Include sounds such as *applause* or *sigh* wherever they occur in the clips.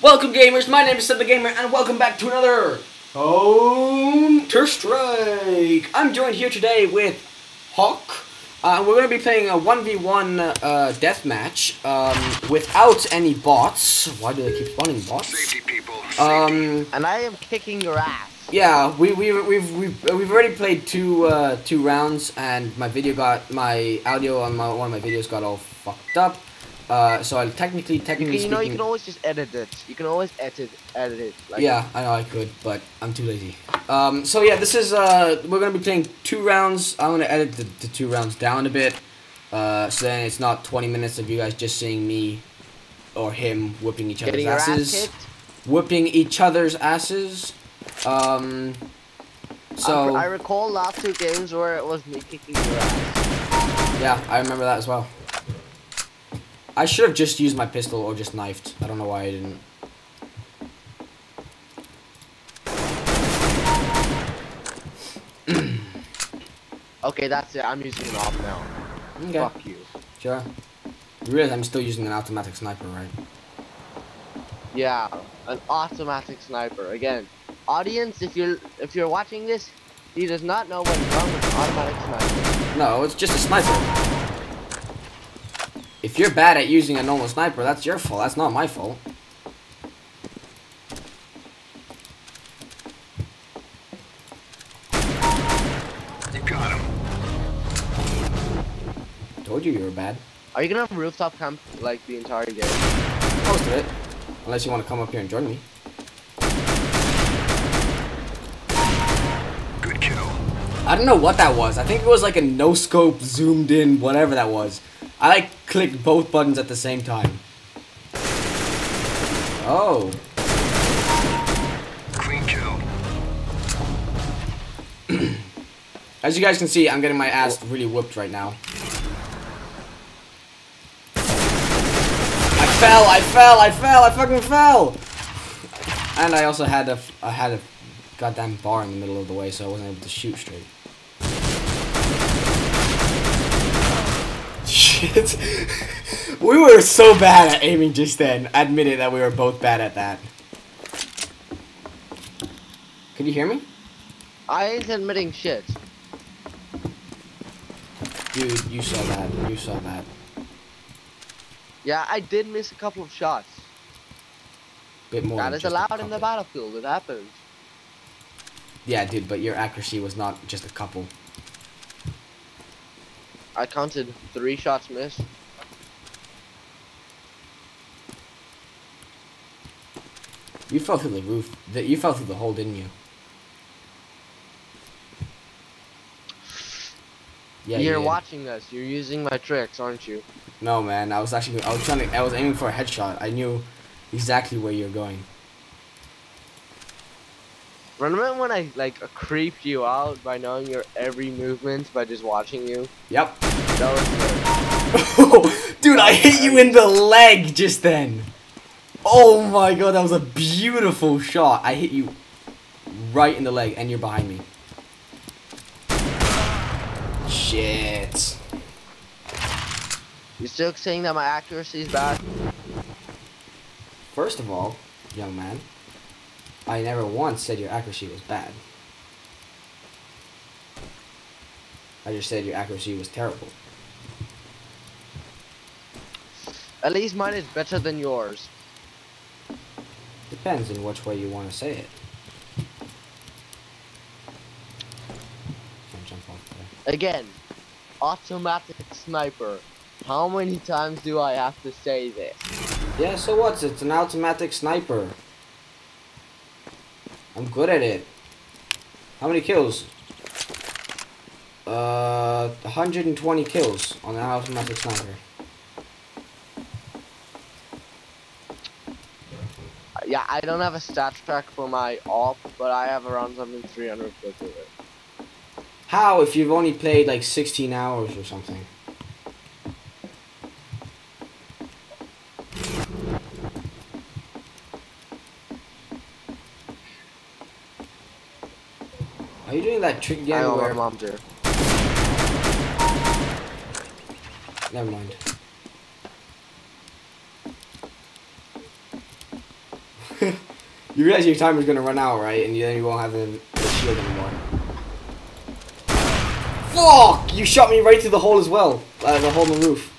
Welcome gamers, my name is Seb the Gamer and welcome back to another Home Counter Strike. I'm joined here today with Hawk. Uh, we're going to be playing a 1v1 uh, deathmatch um, without any bots. Why do they keep spawning bots? Safety people. Um, And I am kicking your ass. yeah, we, we, we've, we've, we've already played two, uh, two rounds and my video got, my audio on my, one of my videos got all fucked up. Uh, so I'll technically, You, technically can, you know, you can always just edit it. You can always edit, edit it. Like, yeah, I know I could, but I'm too lazy. Um, so yeah, this is uh, we're gonna be playing two rounds. I'm gonna edit the, the two rounds down a bit, uh, so then it's not 20 minutes of you guys just seeing me or him whipping each other's Getting ass asses, kicked. whipping each other's asses. Um, so I, I recall last two games where it was me kicking your ass. yeah, I remember that as well. I should have just used my pistol or just knifed. I don't know why I didn't. *clears throat* Okay, that's it. I'm using an AWP now. Okay, Fuck you. sure. You realize I'm still using an automatic sniper, right? Yeah, an automatic sniper. Again, audience, if you're if you're watching this, he does not know what's wrong with an automatic sniper. No, it's just a sniper. If you're bad at using a normal sniper, that's your fault. That's not my fault. You got him. Told you you were bad. Are you gonna have rooftop camp like the entire game? Most of it. Unless you want to come up here and join me. Good kill. I don't know what that was. I think it was like a no scope, zoomed in, whatever that was. I like clicked both buttons at the same time. Oh. Clean kill. *clears throat* As you guys can see, I'm getting my ass really whooped right now. I fell, I fell, I fell, I fucking fell! And I also had a, I had a goddamn bar in the middle of the way, so I wasn't able to shoot straight. Shit. we were so bad at aiming just then. Admit it that we were both bad at that. Can you hear me? I ain't admitting shit. Dude, you saw that. You saw that. Yeah, I did miss a couple of shots. Bit more. That is allowed in the battlefield. It happens. Yeah, dude, but your accuracy was not just a couple. I counted three shots missed. You fell through the roof. The, you fell through the hole, didn't you? Yeah, you You're did. watching this. You're using my tricks, aren't you? No, man. I was actually. I was trying to. I was aiming for a headshot. I knew exactly where you're going. Remember when I like creeped you out by knowing your every movement by just watching you? Yep. That *laughs* dude, I hit you in the leg just then. Oh my god, that was a beautiful shot. I hit you right in the leg, and you're behind me. Shit. You still saying that my accuracy is bad? First of all, young man, I never once said your accuracy was bad. I just said your accuracy was terrible. At least mine is better than yours. Depends in which way you want to say it. Can't jump off there. Again, automatic sniper. How many times do I have to say this? Yeah, so what's It's an automatic sniper. I'm good at it. How many kills? Uh, 120 kills on an automatic sniper. Yeah, I don't have a StatTrak for my AWP, but I have around something 300 with it. How if you've only played like 16 hours or something? Are you doing that trick I again know where... my mom's here. Never mind. *laughs* you realize your timer's gonna run out, right? And then you won't have the, the shield anymore. Fuck! You shot me right through the hole as well. Uh, the hole in the roof.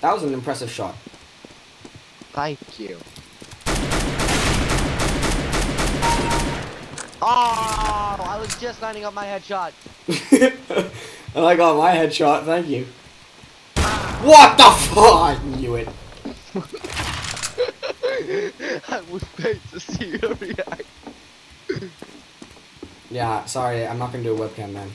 That was an impressive shot. Thank you. Oh, I was just lining up my headshot. and *laughs* I got my headshot, thank you. What the fuck? I knew it. *laughs* I was waiting to see you react. Yeah, sorry, I'm not gonna do a webcam, man.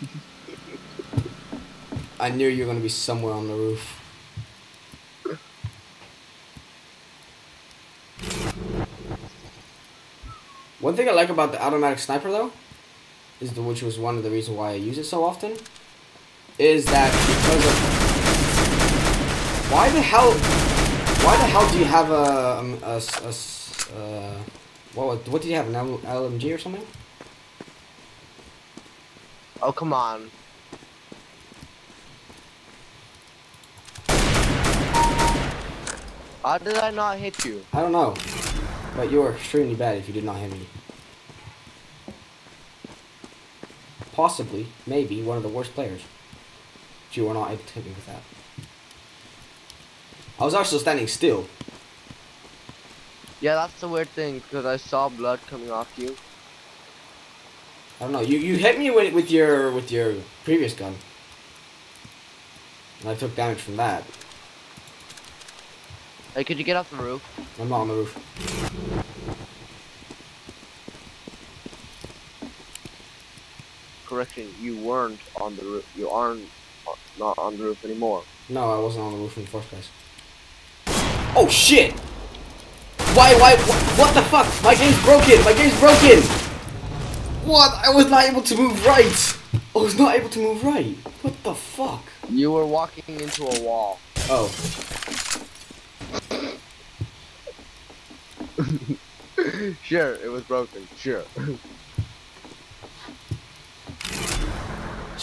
*laughs* I knew you were gonna be somewhere on the roof. One thing I like about the automatic sniper though, is the which was one of the reasons why I use it so often, is that because of why the hell why the hell do you have a um, a, a s- uh, what what did you have an L- LMG or something? Oh, come on. How did I not hit you? I don't know, but you were extremely bad if you did not hit me. Possibly, maybe one of the worst players. But you were not able to hit me with that. I was also standing still. Yeah, that's the weird thing, because I saw blood coming off you. I don't know. You you hit me with with your with your previous gun, and I took damage from that. Hey, could you get off the roof? I'm not on the roof. Correction, you weren't on the roof. You aren't uh, not on the roof anymore. No, I wasn't on the roof in the first place. Oh shit! Why, why, wh- what the fuck? My game's broken! My game's broken! What? I was not able to move right! I was not able to move right! What the fuck? You were walking into a wall. Oh. *laughs* sure, it was broken. Sure. *laughs*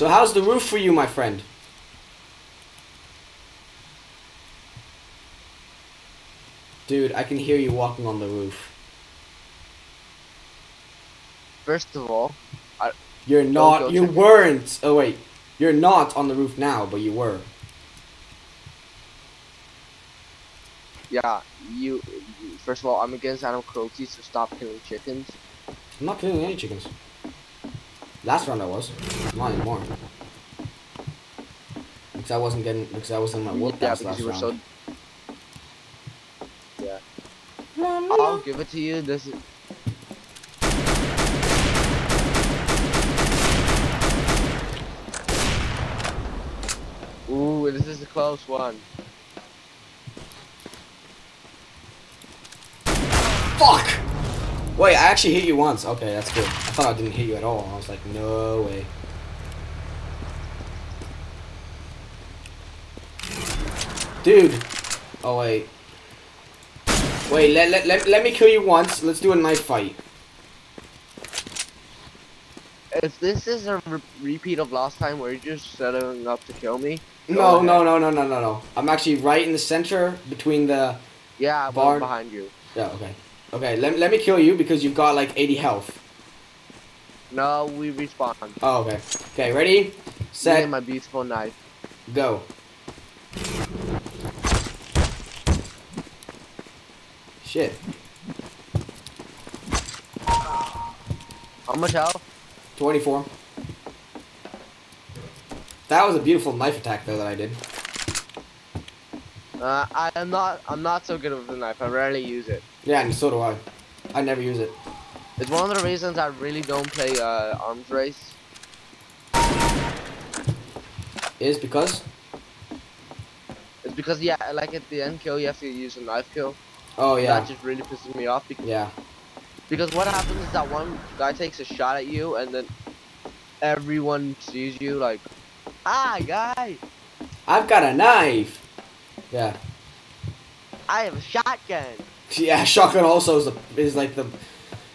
So how's the roof for you, my friend? Dude, I can hear you walking on the roof. First of all, You're not you weren't! Oh wait. You're not on the roof now, but you were. yeah, you. First of all, I'm against animal cruelty, so stop killing chickens. I'm not killing any chickens. Last round I was. Not anymore. Because I wasn't getting because I was in my whoop yeah, ass last round. so. Yeah. I'll give it to you. This is. Ooh, this is a close one. Fuck! Wait, I actually hit you once. Okay, that's good. I thought I didn't hit you at all. I was like, no way. Dude. Oh wait. Wait, let, let, let, let me kill you once. Let's do a knife fight. If this is a re repeat of last time where you're just setting up to kill me. No, no, no, no, no, no, no. I'm actually right in the center between the Yeah, barn behind you. Yeah, okay. Okay, let, let me kill you because you've got like 80 health. No, we respawn. Oh, okay. Okay, ready? Set, my beautiful knife. go. Shit. How much health? 24. That was a beautiful knife attack though that I did. Uh, I am not. I'm not so good with the knife. I rarely use it. Yeah, and so do I. I never use it. It's one of the reasons I really don't play uh, arms race. Is because? It's because yeah, like at the end kill, you have to use a knife kill. Oh yeah. That just really pisses me off because Yeah. because what happens is that one guy takes a shot at you and then everyone sees you like, ah, guy, I've got a knife! Yeah. I have a shotgun. *laughs* Yeah, shotgun also is, the, is like the,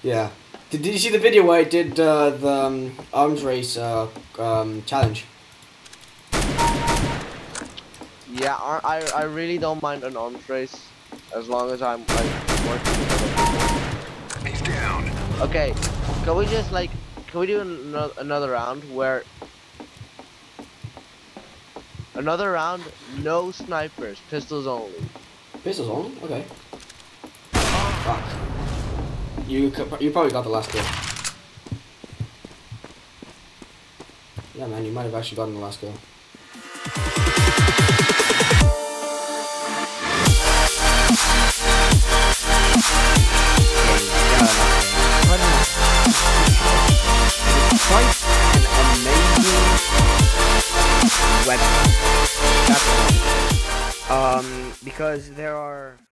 yeah. Did, did you see the video where I did uh, the um, arms race uh, um, challenge? Yeah, I I I really don't mind an arms race as long as I'm like working. with other people. He's down. Okay, can we just like can we do ano- another round where another round no snipers, pistols only. Pistols only? Okay. Fuck. You you probably got the last kill. Yeah, man, you might have actually gotten the last kill. Quite an amazing. Um, because there are